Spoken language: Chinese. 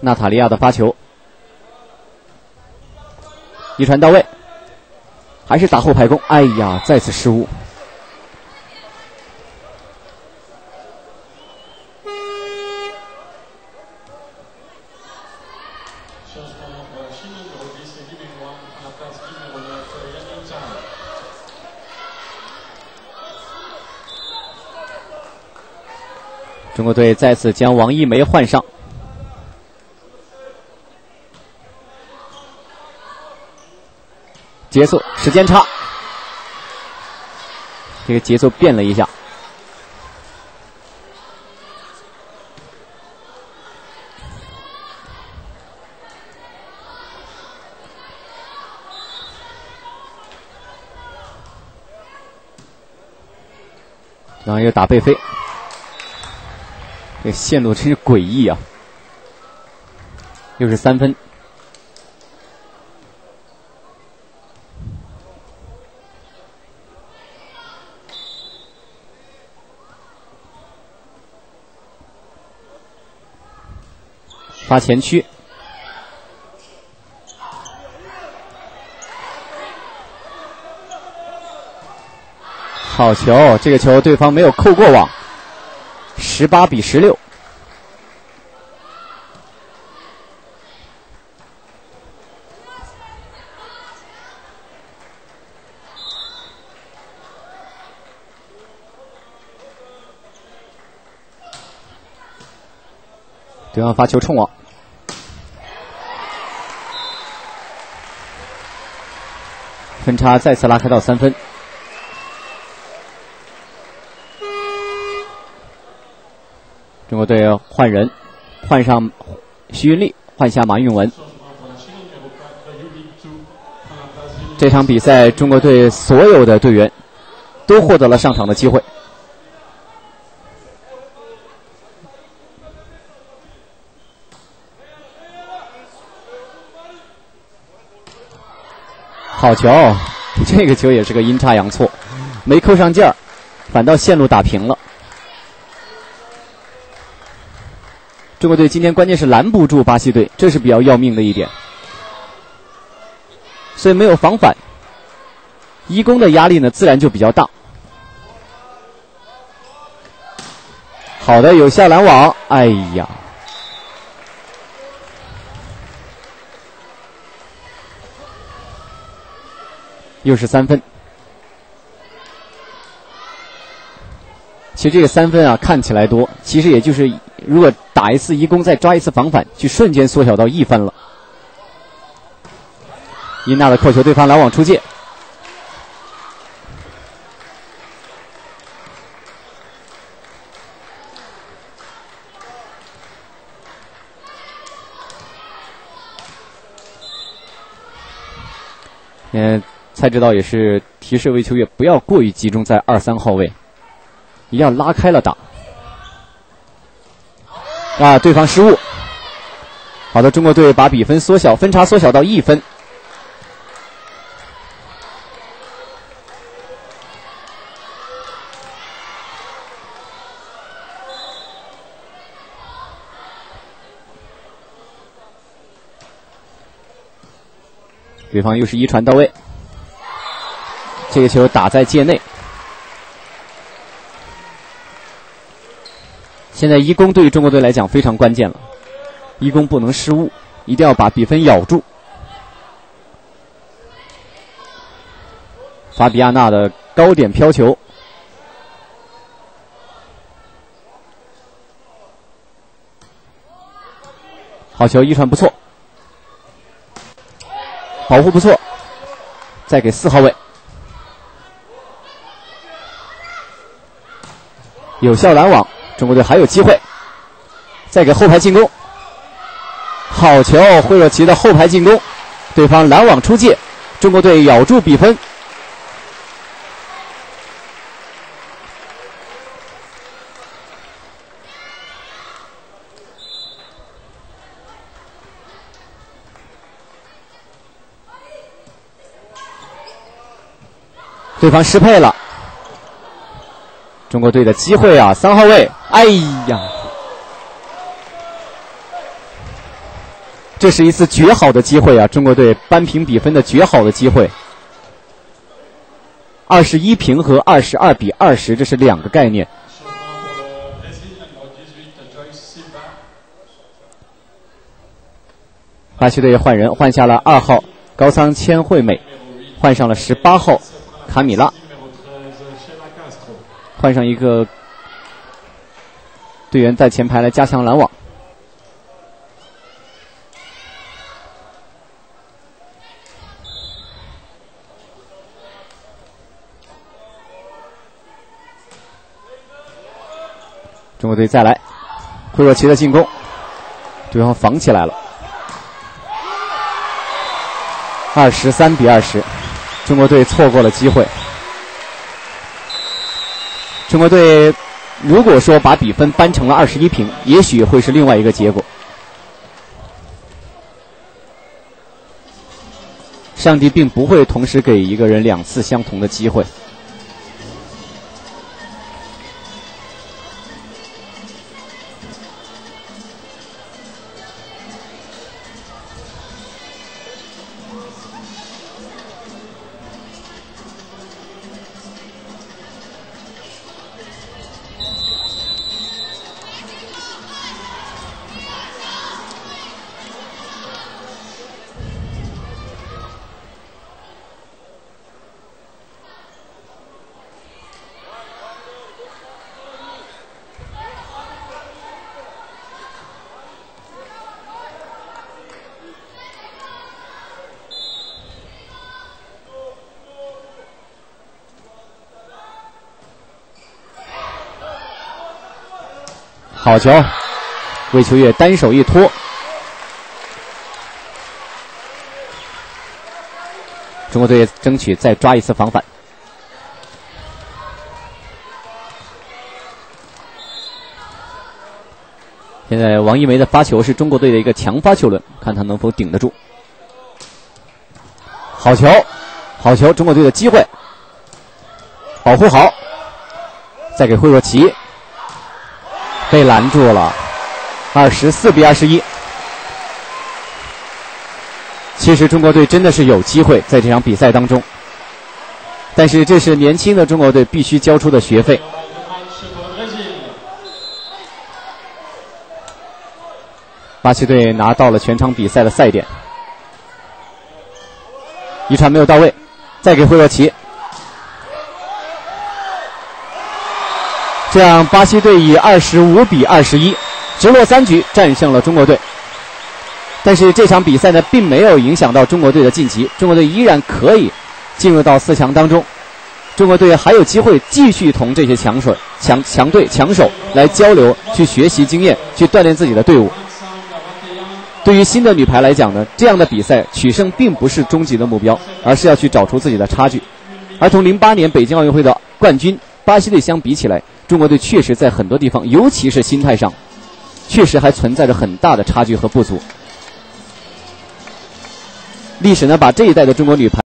娜塔莉亚的发球，一传到位，还是打后排攻。哎呀，再次失误。中国队再次将王一梅换上，节奏时间差，这个节奏变了一下。然后又打背飞。这线路真是诡异啊！又是三分，发前区，好球！这个球对方没有扣过网。十八比十六，对方发球冲网，分差再次拉开到三分。中国队换人，换上徐云丽，换下马运文。这场比赛，中国队所有的队员都获得了上场的机会。好球！这个球也是个阴差阳错，没扣上劲儿，反倒线路打平了。中国队今天关键是拦不住巴西队，这是比较要命的一点，所以没有防反，一攻的压力呢自然就比较大。好的，有下拦网，哎呀，又是三分。其实这个三分啊，看起来多，其实也就是如果打一次一攻，再抓一次防反，就瞬间缩小到一分了。伊娜的扣球，对方拦网出界，嗯，蔡指导也是提示魏秋月不要过于集中在二三号位。一定要拉开了打，啊！对方失误。好的，中国队把比分缩小，分差缩小到一分。对方又是一传到位，这个球打在界内。现在一攻对于中国队来讲非常关键了，一攻不能失误，一定要把比分咬住。法比亚纳的高点飘球，好球，一传不错，保护不错，再给四号位，有效拦网。中国队还有机会，再给后排进攻。好球，惠若琪的后排进攻，对方拦网出界，中国队咬住比分。对方失配了。中国队的机会啊，三号位，哎呀，这是一次绝好的机会啊！中国队扳平比分的绝好的机会。二十一平和二十二比二十，这是两个概念。巴西队换人，换下了二号高仓千惠美，换上了十八号卡米拉，换上一个队员在前排来加强拦网。中国队再来，惠若琪的进攻，对方防起来了，二十三比二十，中国队错过了机会。中国队如果说把比分扳成了二十一平，也许会是另外一个结果。上帝并不会同时给一个人两次相同的机会。好球！魏秋月单手一托，中国队争取再抓一次防反。现在王一梅的发球是中国队的一个强发球轮，看他能否顶得住。好球，好球！中国队的机会，保护好，再给惠若琪。被拦住了，二十四比二十一。其实中国队真的是有机会在这场比赛当中，但是这是年轻的中国队必须交出的学费。巴西队拿到了全场比赛的赛点，一传没有到位，再给惠若琪。这样，巴西队以二十五比二十一直落三局战胜了中国队。但是这场比赛呢，并没有影响到中国队的晋级，中国队依然可以进入到四强当中。中国队还有机会继续同这些强手、强强队、强手来交流，去学习经验，去锻炼自己的队伍。对于新的女排来讲呢，这样的比赛取胜并不是终极的目标，而是要去找出自己的差距。而同零八年北京奥运会的冠军巴西队相比起来，中国队确实在很多地方，尤其是心态上，确实还存在着很大的差距和不足。历史呢，把这一代的中国女排。